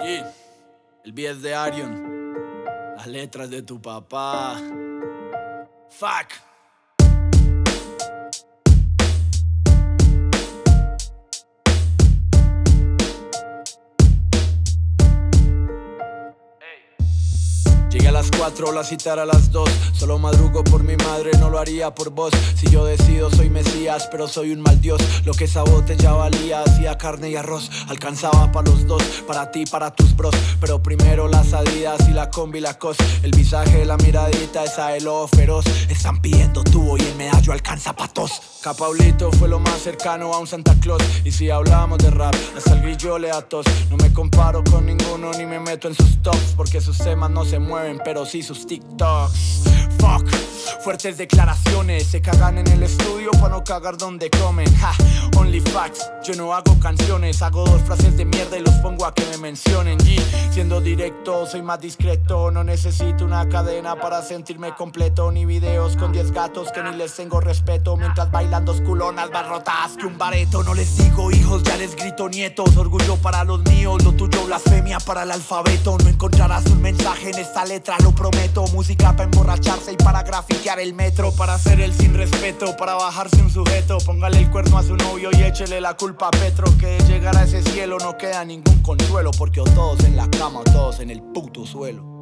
El 10 de Arion. Las letras de tu papá. Fuck. Llegué a las 4, la citar a las 2 Solo madrugo por mi madre, no lo haría por vos. Si yo decido soy Mesías, pero soy un mal Dios. Lo que esa botella valía, hacía carne y arroz. Alcanzaba para los dos, para ti, para tus bros. Pero primero las adidas y la combi, la cos. El visaje, la miradita, esa elo feroz. Están pidiendo tubo y el medallo alcanza patos Capaulito fue lo más cercano a un Santa Claus. Y si hablamos de rap, hasta el grillo le atos No me comparo con ninguno ni me meto en sus tops Porque sus temas no se mueven pero sí sus TikToks. Fuck, fuertes declaraciones. Se cagan en el estudio para no cagar donde comen. Ha, only facts. Yo no hago canciones, hago dos frases de mierda y los pongo a que me mencionen. G, siendo directo, soy más discreto. No necesito una cadena para sentirme completo. Ni videos con 10 gatos que ni les tengo respeto. Mientras bailando culonas más rotas que un bareto. No les digo hijos, ya les grito nietos. Orgullo para los míos, lo tuyo blasfemia para el alfabeto. No encontrarás un mensaje en esta letra, lo prometo. Música para emborracharse y para grafitear el metro. Para hacer el sin respeto, para bajarse un sujeto. Póngale el cuerno a su novio y échele la culpa a Petro. Que de llegar a ese cielo no queda ningún consuelo. Porque o todos en la cama o todos en el puto suelo.